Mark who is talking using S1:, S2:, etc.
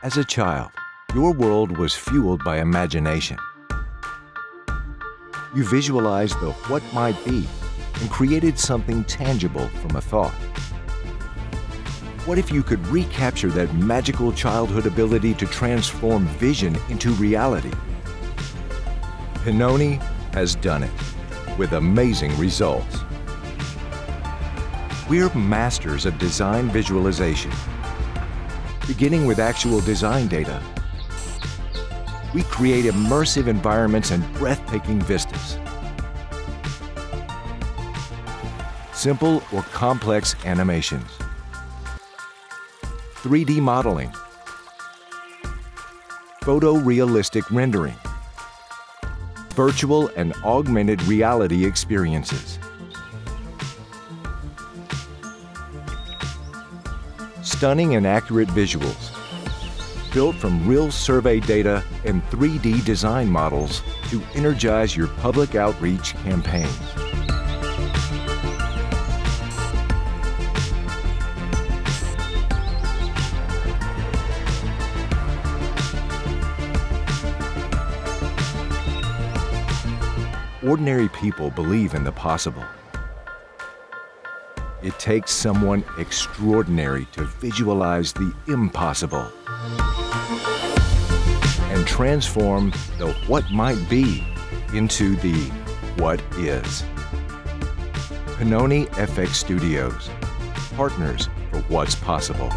S1: As a child, your world was fueled by imagination. You visualized the what might be and created something tangible from a thought. What if you could recapture that magical childhood ability to transform vision into reality? Pennoni has done it with amazing results. We're masters of design visualization. Beginning with actual design data, we create immersive environments and breathtaking vistas. Simple or complex animations. 3D modeling. Photorealistic rendering. Virtual and augmented reality experiences. Stunning and accurate visuals built from real survey data and 3D design models to energize your public outreach campaigns. Ordinary people believe in the possible. It takes someone extraordinary to visualize the impossible and transform the what might be into the what is. Pennoni FX Studios, partners for what's possible.